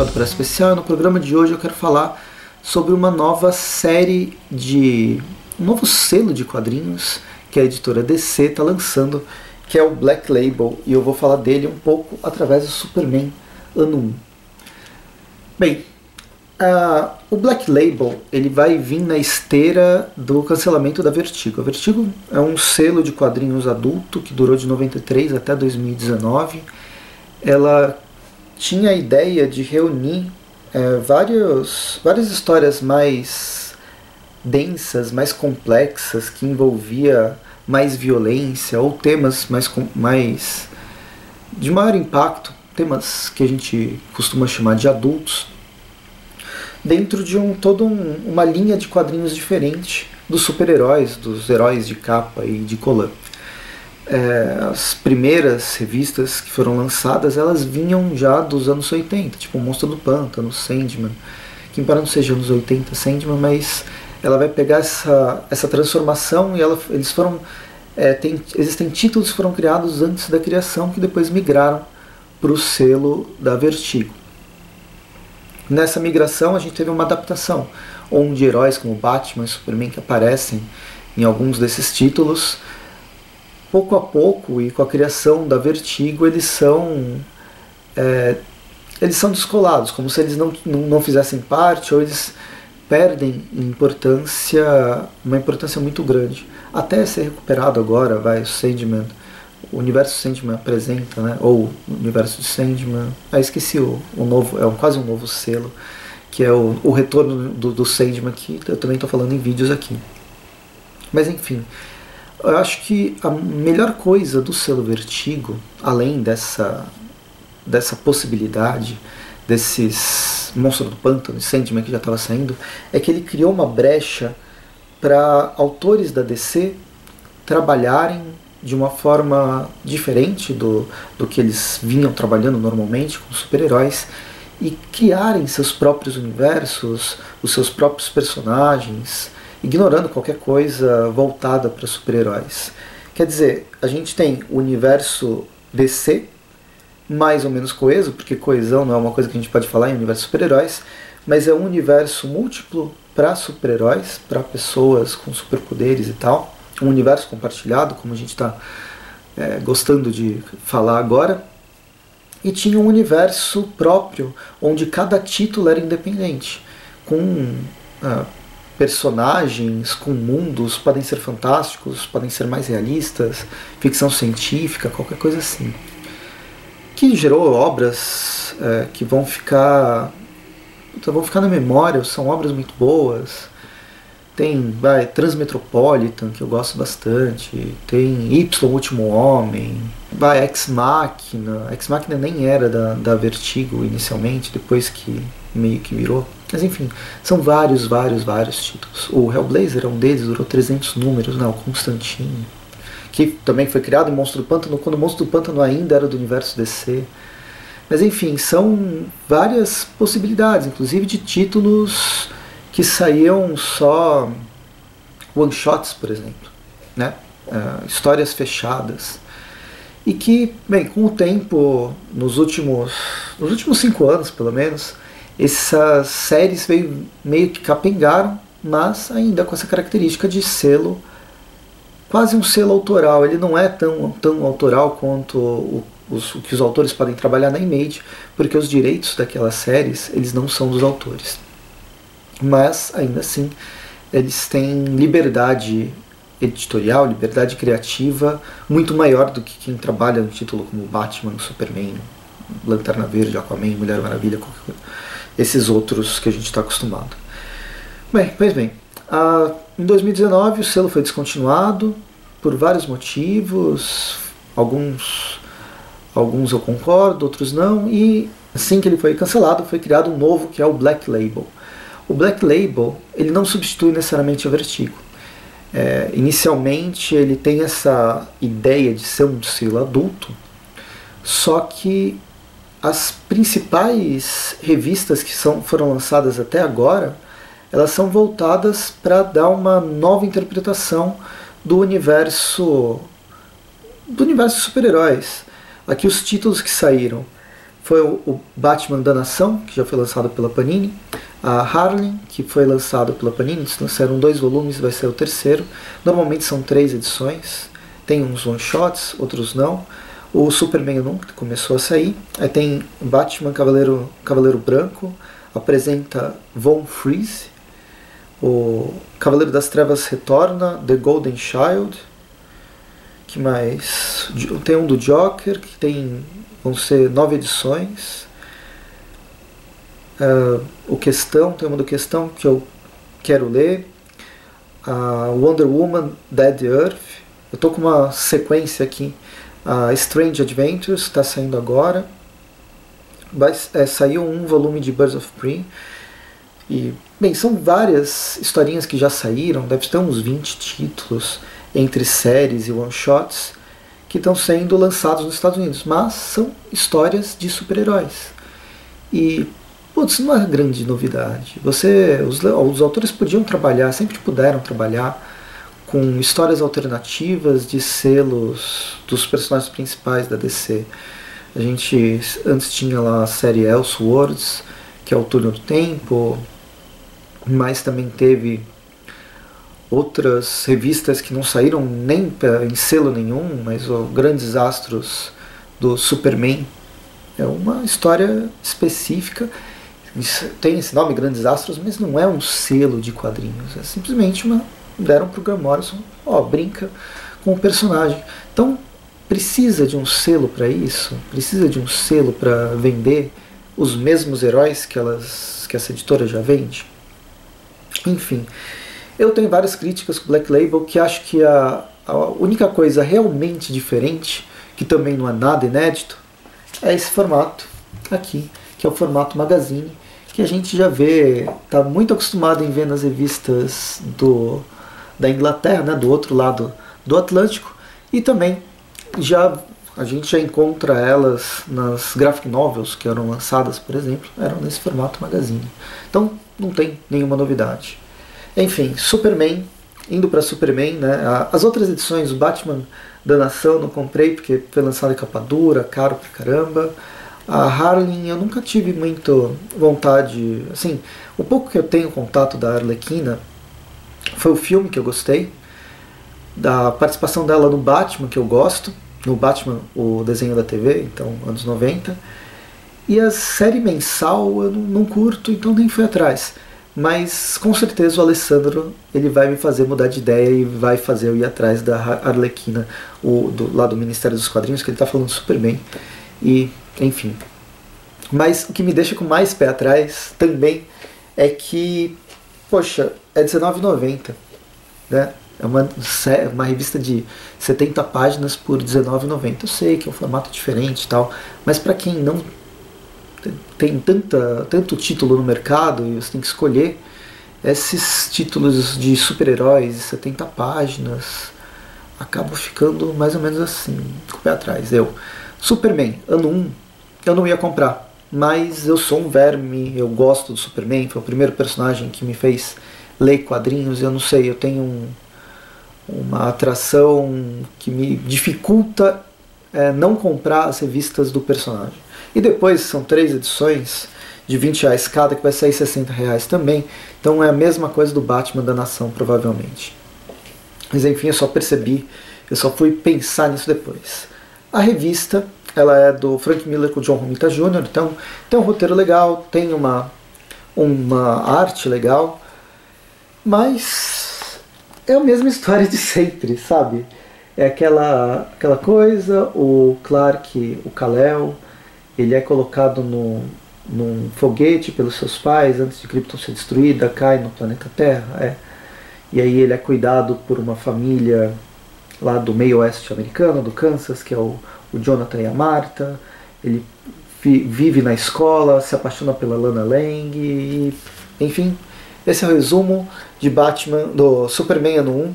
Quadro Press Especial no programa de hoje eu quero falar sobre uma nova série de. um novo selo de quadrinhos que a editora DC está lançando, que é o Black Label, e eu vou falar dele um pouco através do Superman ano 1. Bem, uh, o Black Label ele vai vir na esteira do cancelamento da Vertigo. A Vertigo é um selo de quadrinhos adulto que durou de 93 até 2019. Ela tinha a ideia de reunir é, vários, várias histórias mais densas, mais complexas, que envolvia mais violência ou temas mais, mais de maior impacto, temas que a gente costuma chamar de adultos, dentro de um todo um, uma linha de quadrinhos diferente dos super-heróis, dos heróis de capa e de colã é, as primeiras revistas que foram lançadas, elas vinham já dos anos 80, tipo Monstro do Pântano, Sandman, que embora não seja anos 80 Sandman, mas ela vai pegar essa, essa transformação e ela, eles foram é, tem, existem títulos que foram criados antes da criação que depois migraram para o selo da Vertigo. Nessa migração a gente teve uma adaptação, onde heróis como Batman e Superman que aparecem em alguns desses títulos pouco a pouco e com a criação da Vertigo eles são é, eles são descolados, como se eles não, não, fizessem parte ou eles perdem importância, uma importância muito grande. Até ser recuperado agora, vai, o Sandman, o universo Sandman apresenta, né, ou o universo de Sandman, ah, esqueci o, o novo, é um, quase um novo selo, que é o, o retorno do, do Sandman, que eu também estou falando em vídeos aqui. Mas enfim, eu acho que a melhor coisa do selo Vertigo, além dessa, dessa possibilidade desses Monstros do Pântano e Sandman que já estava saindo, é que ele criou uma brecha para autores da DC trabalharem de uma forma diferente do, do que eles vinham trabalhando normalmente com super-heróis e criarem seus próprios universos, os seus próprios personagens, ignorando qualquer coisa voltada para super-heróis. Quer dizer, a gente tem o universo DC, mais ou menos coeso, porque coesão não é uma coisa que a gente pode falar em universo super-heróis, mas é um universo múltiplo para super-heróis, para pessoas com superpoderes e tal. Um universo compartilhado, como a gente está é, gostando de falar agora. E tinha um universo próprio, onde cada título era independente, com ah, personagens com mundos podem ser fantásticos, podem ser mais realistas, ficção científica, qualquer coisa assim. Que gerou obras é, que vão ficar vão ficar na memória, são obras muito boas. Tem vai, Transmetropolitan, que eu gosto bastante. Tem Y, Último Homem. Vai, Ex Machina. Ex Machina nem era da, da Vertigo inicialmente, depois que meio que virou. Mas enfim, são vários, vários, vários títulos. O Hellblazer é um deles, durou 300 números, né? o Constantine, que também foi criado em Monstro do Pântano, quando o Monstro do Pântano ainda era do universo DC. Mas enfim, são várias possibilidades, inclusive de títulos que saíam só one-shots, por exemplo, né? Uh, histórias fechadas. E que, bem, com o tempo, nos últimos, nos últimos cinco anos pelo menos, essas séries veio, meio que capengaram, mas ainda com essa característica de selo, quase um selo autoral. Ele não é tão, tão autoral quanto o, os, o que os autores podem trabalhar na Image, porque os direitos daquelas séries eles não são dos autores. Mas, ainda assim, eles têm liberdade editorial, liberdade criativa muito maior do que quem trabalha no título como Batman, Superman, Lanterna Verde, Aquaman, Mulher Maravilha, qualquer coisa esses outros que a gente está acostumado. Bem, pois bem, a, em 2019 o selo foi descontinuado por vários motivos, alguns, alguns eu concordo, outros não, e assim que ele foi cancelado foi criado um novo que é o Black Label. O Black Label ele não substitui necessariamente a Vertigo. É, inicialmente ele tem essa ideia de ser um selo adulto, só que as principais revistas que são, foram lançadas até agora, elas são voltadas para dar uma nova interpretação do universo do universo de super-heróis. Aqui os títulos que saíram foi o, Batman da Nação, que já foi lançado pela Panini, a Harley, que foi lançado pela Panini, lançaram dois volumes, vai ser o terceiro. Normalmente são três edições, tem uns one-shots, outros não. O Superman 1, que começou a sair. Aí tem Batman Cavaleiro, Cavaleiro Branco, apresenta Von Freeze. O Cavaleiro das Trevas retorna, The Golden Child. que mais? Tem um do Joker, que tem vão ser nove edições. Uh, o Questão, tem uma do Questão que eu quero ler. Uh, Wonder Woman Dead Earth. Eu tô com uma sequência aqui. Uh, Strange Adventures está saindo agora. Vai, é, saiu um volume de Birds of Prey. E, bem, são várias historinhas que já saíram, deve ter uns 20 títulos entre séries e one-shots que estão sendo lançados nos Estados Unidos, mas são histórias de super-heróis. E putz, não é grande novidade. Você, os, os autores podiam trabalhar, sempre puderam trabalhar com histórias alternativas de selos dos personagens principais da DC. A gente antes tinha lá a série Elseworlds, que é o Túnel do Tempo, mas também teve outras revistas que não saíram nem em selo nenhum, mas o Grandes Astros do Superman é uma história específica. Tem esse nome, Grandes Astros, mas não é um selo de quadrinhos. É simplesmente uma. Deram pro Graham Morrison, ó, brinca com o personagem. Então, precisa de um selo para isso? Precisa de um selo para vender os mesmos heróis que, elas, que essa editora já vende? Enfim, eu tenho várias críticas com Black Label que acho que a, a única coisa realmente diferente, que também não é nada inédito, é esse formato aqui, que é o formato magazine, que a gente já vê, está muito acostumado em ver nas revistas do, da Inglaterra, né, do outro lado do Atlântico, e também já a gente já encontra elas nas graphic novels que eram lançadas, por exemplo, eram nesse formato magazine. Então não tem nenhuma novidade. Enfim, Superman, indo para Superman, né? As outras edições, o Batman da Nação, não comprei porque foi lançado em capa dura, caro pra caramba. A Harley eu nunca tive muito vontade, assim, o pouco que eu tenho contato da Arlequina foi o filme que eu gostei, da participação dela no Batman que eu gosto, no Batman, o desenho da TV, então anos 90. E a série mensal eu não, curto, então nem fui atrás. Mas com certeza o Alessandro ele vai me fazer mudar de ideia e vai fazer eu ir atrás da Arlequina, o, do, lá do Ministério dos Quadrinhos, que ele está falando super bem. E, enfim. Mas o que me deixa com mais pé atrás também é que, poxa, é R$19,90. Né? É uma, uma revista de 70 páginas por R$19,90. Eu sei que é um formato diferente e tal, mas para quem não tem tanta, tanto título no mercado e você tem que escolher esses títulos de super-heróis, 70 páginas, acabam ficando mais ou menos assim, com o pé atrás. Eu, Superman, ano 1, eu não ia comprar, mas eu sou um verme, eu gosto do Superman, foi o primeiro personagem que me fez ler quadrinhos, eu não sei, eu tenho um, uma atração que me dificulta é, não comprar as revistas do personagem. E depois são três edições de 20 reais cada, que vai sair 60 reais também. Então é a mesma coisa do Batman da Nação, provavelmente. Mas enfim, eu só percebi, eu só fui pensar nisso depois. A revista, ela é do Frank Miller com John Romita Jr., então tem um roteiro legal, tem uma, uma arte legal, mas é a mesma história de sempre, sabe? É aquela, aquela coisa, o Clark, o Kal-El, ele é colocado no, num foguete pelos seus pais antes de Krypton ser destruída, cai no planeta Terra. É. E aí ele é cuidado por uma família lá do meio oeste americano, do Kansas, que é o, o Jonathan e a Martha. Ele vive na escola, se apaixona pela Lana Lang, e, enfim, esse é o resumo de Batman, do Superman ano 1,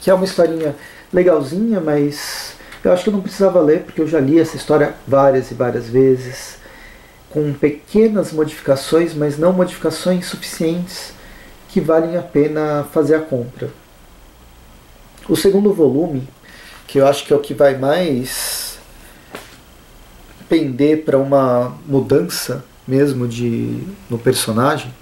que é uma historinha legalzinha, mas eu acho que eu não precisava ler, porque eu já li essa história várias e várias vezes, com pequenas modificações, mas não modificações suficientes que valem a pena fazer a compra. O segundo volume, que eu acho que é o que vai mais pender para uma mudança mesmo de no personagem,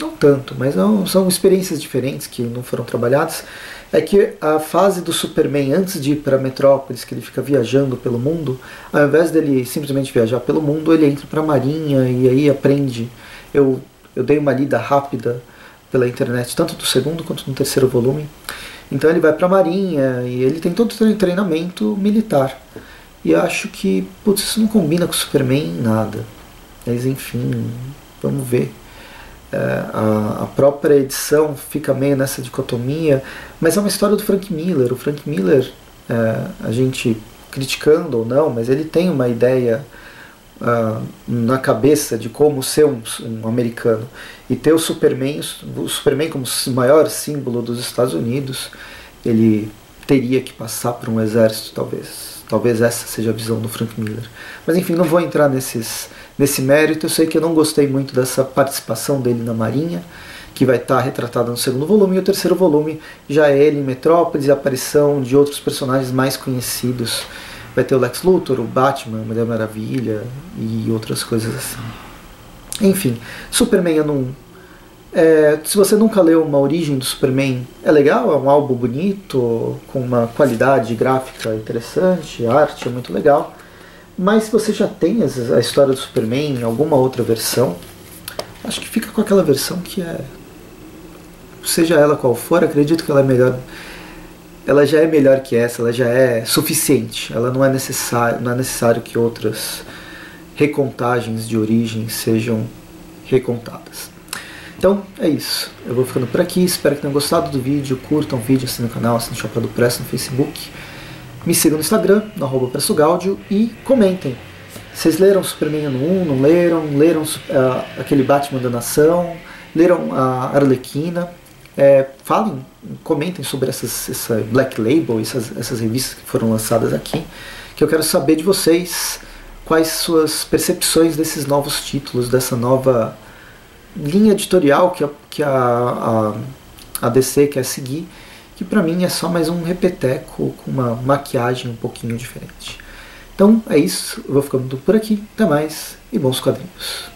não tanto, mas não, são experiências diferentes que não foram trabalhadas. É que a fase do Superman antes de ir para Metrópolis, que ele fica viajando pelo mundo, ao invés dele simplesmente viajar pelo mundo, ele entra para a Marinha e aí aprende. Eu, eu dei uma lida rápida pela internet, tanto do segundo quanto do terceiro volume. Então ele vai para a Marinha e ele tem todo o treinamento militar. E acho que, putz, isso não combina com o Superman em nada. Mas enfim, vamos ver. É, a, própria edição fica meio nessa dicotomia, mas é uma história do Frank Miller. O Frank Miller, é, a gente criticando ou não, mas ele tem uma ideia uh, na cabeça de como ser um, americano e ter o Superman, o Superman como maior símbolo dos Estados Unidos, ele teria que passar por um exército, talvez. Talvez essa seja a visão do Frank Miller. Mas enfim, não vou entrar nesses, nesse mérito. Eu sei que eu não gostei muito dessa participação dele na Marinha, que vai estar retratada no segundo volume, e o terceiro volume já é ele em Metrópolis a aparição de outros personagens mais conhecidos. Vai ter o Lex Luthor, o Batman, a Mulher Maravilha e outras coisas assim. Enfim, Superman eu não é, se você nunca leu Uma Origem do Superman, é legal, é um álbum bonito, com uma qualidade gráfica interessante, arte é muito legal. Mas se você já tem a história do Superman em alguma outra versão, acho que fica com aquela versão que é. Seja ela qual for, acredito que ela é melhor. Ela já é melhor que essa, ela já é suficiente. Ela não é necessário, não é necessário que outras recontagens de origem sejam recontadas. Então é isso. Eu vou ficando por aqui. Espero que tenham gostado do vídeo. Curtam o vídeo, assinem o canal, assinem o Chapéu do Press no Facebook. Me sigam no Instagram, no arroba Pressogáudio, e comentem. Vocês leram Superman ano 1, não leram? Leram uh, aquele Batman da Nação? Leram a Arlequina? É, falem, comentem sobre essas, essa Black Label, essas, essas revistas que foram lançadas aqui, que eu quero saber de vocês quais suas percepções desses novos títulos, dessa nova linha editorial que a, que a, a, a DC quer seguir, que para mim é só mais um repeteco com uma maquiagem um pouquinho diferente. Então é isso, eu vou ficando por aqui, até mais e bons quadrinhos.